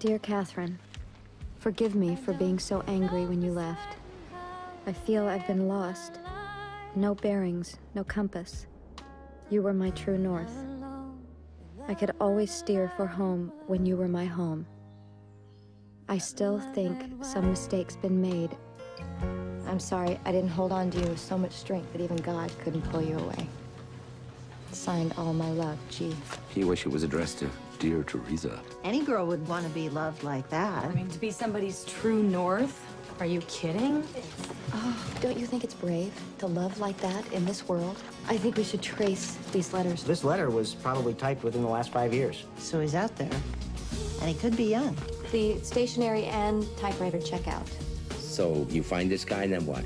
Dear Catherine, forgive me for being so angry when you left. I feel I've been lost. No bearings, no compass. You were my true north. I could always steer for home when you were my home. I still think some mistake's been made. I'm sorry I didn't hold on to you with so much strength that even God couldn't pull you away. Signed all my love, G. He wish it was addressed to Dear Teresa. Any girl would want to be loved like that. I mean, to be somebody's true north? Are you kidding? Oh, don't you think it's brave to love like that in this world? I think we should trace these letters. This letter was probably typed within the last five years. So he's out there. And he could be young. The stationery and typewriter checkout. So you find this guy, then what?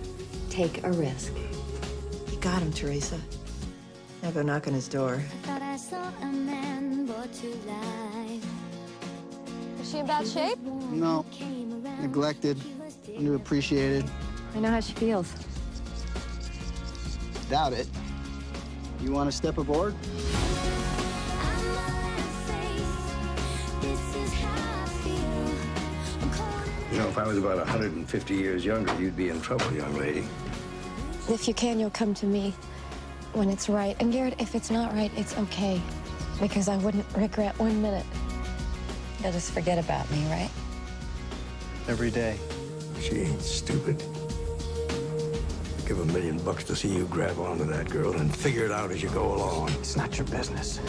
Take a risk. You got him, Teresa. Now go knock on his door. Is she in bad shape? No. Neglected. Underappreciated. I know how she feels. Doubt it. You want to step aboard? You know, if I was about 150 years younger, you'd be in trouble, young lady. If you can, you'll come to me when it's right. And Garrett, if it's not right, it's okay. Because I wouldn't regret one minute. You'll just forget about me, right? Every day. She ain't stupid. Give a million bucks to see you grab onto that girl and figure it out as you go along. It's not your business.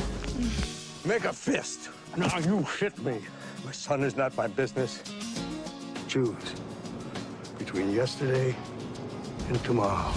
Make a fist. Now you hit me. My son is not my business. Choose between yesterday and tomorrow.